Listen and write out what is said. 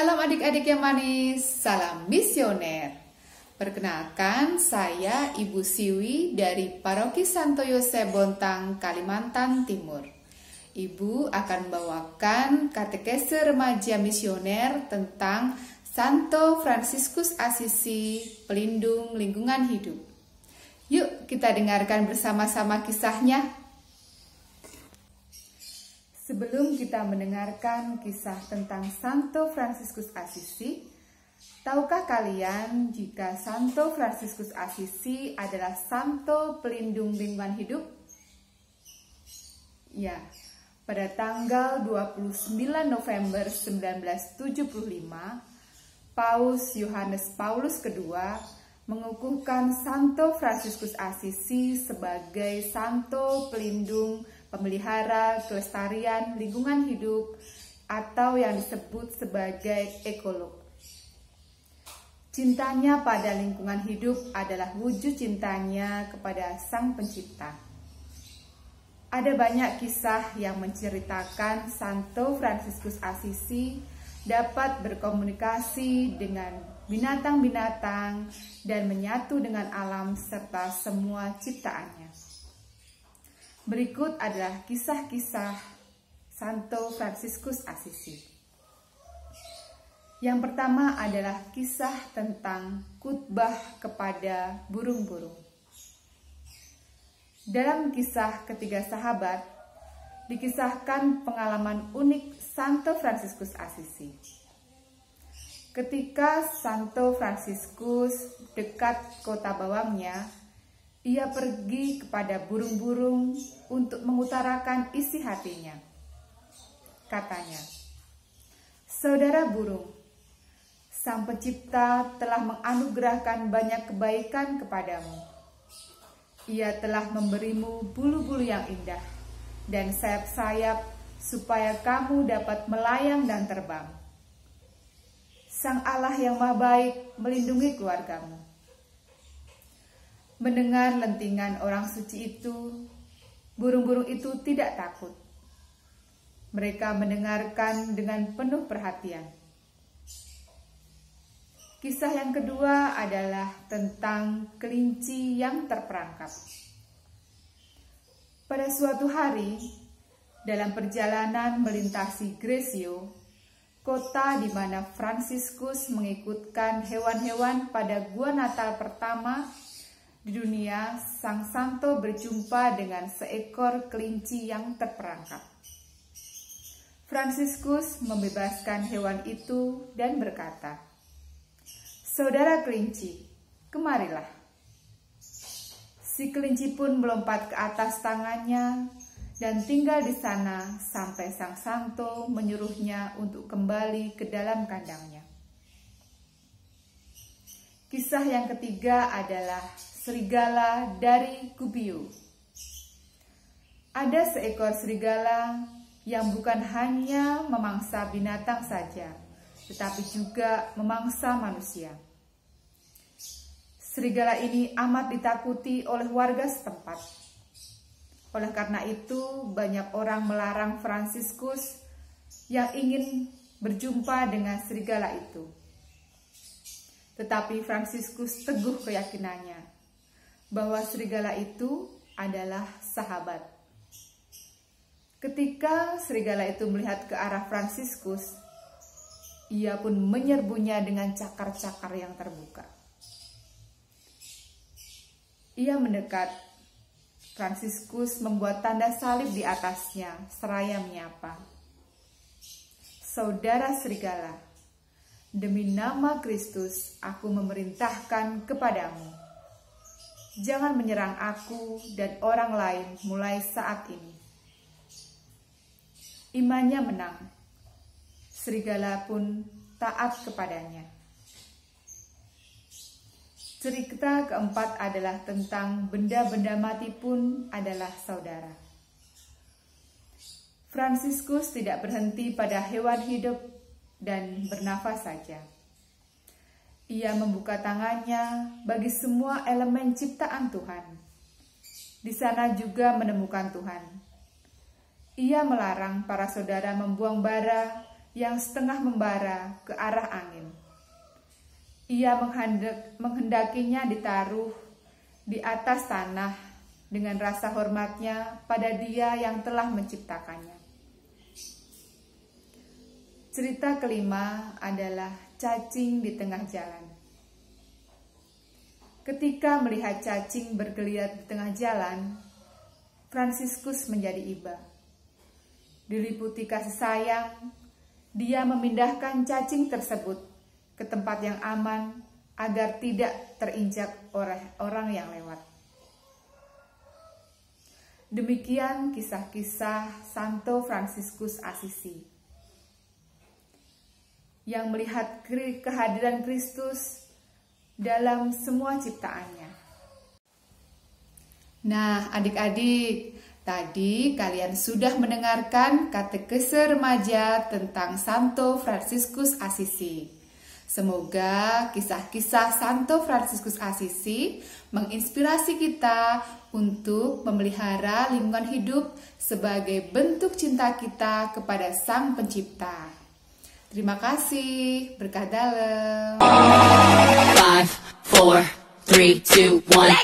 Salam adik-adik yang manis, salam misioner. Perkenalkan, saya Ibu Siwi dari Paroki Santo Yosef Bontang, Kalimantan Timur. Ibu akan membawakan katekese remaja misioner tentang Santo Fransiskus Asisi, pelindung lingkungan hidup. Yuk kita dengarkan bersama-sama kisahnya. Sebelum kita mendengarkan kisah tentang Santo Fransiskus Assisi, tahukah kalian jika Santo Fransiskus Assisi adalah santo pelindung lingkungan hidup? Ya, pada tanggal 29 November 1975, Paus Yohanes Paulus II mengukuhkan Santo Fransiskus Assisi sebagai santo pelindung pemelihara kelestarian lingkungan hidup atau yang disebut sebagai ekolog. Cintanya pada lingkungan hidup adalah wujud cintanya kepada Sang Pencipta. Ada banyak kisah yang menceritakan Santo Fransiskus Assisi dapat berkomunikasi dengan binatang-binatang dan menyatu dengan alam serta semua ciptaannya. Berikut adalah kisah-kisah Santo Fransiskus Assisi. Yang pertama adalah kisah tentang khotbah kepada burung-burung. Dalam kisah ketiga sahabat, dikisahkan pengalaman unik Santo Fransiskus Assisi. Ketika Santo Fransiskus dekat kota bawangnya, ia pergi kepada burung-burung untuk mengutarakan isi hatinya. Katanya, Saudara burung, Sang Pencipta telah menganugerahkan banyak kebaikan kepadamu. Ia telah memberimu bulu-bulu yang indah dan sayap-sayap supaya kamu dapat melayang dan terbang. Sang Allah yang Maha Baik melindungi keluargamu Mendengar lentingan orang suci itu, burung-burung itu tidak takut. Mereka mendengarkan dengan penuh perhatian. Kisah yang kedua adalah tentang kelinci yang terperangkap. Pada suatu hari, dalam perjalanan melintasi Gresio, kota di mana Fransiskus mengikutkan hewan-hewan pada gua Natal pertama di dunia, Sang Santo berjumpa dengan seekor kelinci yang terperangkap. Fransiskus membebaskan hewan itu dan berkata, Saudara kelinci, kemarilah. Si kelinci pun melompat ke atas tangannya dan tinggal di sana sampai Sang Santo menyuruhnya untuk kembali ke dalam kandangnya. Kisah yang ketiga adalah serigala dari Gubiu. Ada seekor serigala yang bukan hanya memangsa binatang saja, tetapi juga memangsa manusia. Serigala ini amat ditakuti oleh warga setempat. Oleh karena itu, banyak orang melarang Fransiskus yang ingin berjumpa dengan serigala itu. Tetapi Fransiskus teguh keyakinannya bahwa serigala itu adalah sahabat. Ketika serigala itu melihat ke arah Fransiskus, ia pun menyerbunya dengan cakar-cakar yang terbuka. Ia mendekat. Fransiskus membuat tanda salib di atasnya, seraya menyapa. Saudara serigala, demi nama Kristus aku memerintahkan kepadamu Jangan menyerang aku dan orang lain mulai saat ini. Imannya menang. Serigala pun taat kepadanya. Cerita keempat adalah tentang benda-benda mati pun adalah saudara. Fransiskus tidak berhenti pada hewan hidup dan bernafas saja. Ia membuka tangannya bagi semua elemen ciptaan Tuhan. Di sana juga menemukan Tuhan. Ia melarang para saudara membuang bara yang setengah membara ke arah angin. Ia menghendak, menghendakinya ditaruh di atas tanah dengan rasa hormatnya pada Dia yang telah menciptakannya. Cerita kelima adalah cacing di tengah jalan. Ketika melihat cacing bergeliat di tengah jalan, Fransiskus menjadi iba. Diliputi kasih sayang, dia memindahkan cacing tersebut ke tempat yang aman agar tidak terinjak oleh orang yang lewat. Demikian kisah-kisah Santo Fransiskus Asisi yang melihat kehadiran Kristus dalam semua ciptaannya. Nah, adik-adik, tadi kalian sudah mendengarkan katekese remaja tentang Santo Fransiskus Asisi. Semoga kisah-kisah Santo Fransiskus Asisi menginspirasi kita untuk memelihara lingkungan hidup sebagai bentuk cinta kita kepada Sang Pencipta. Terima kasih, berkah dalam. Five, four, three, two, one,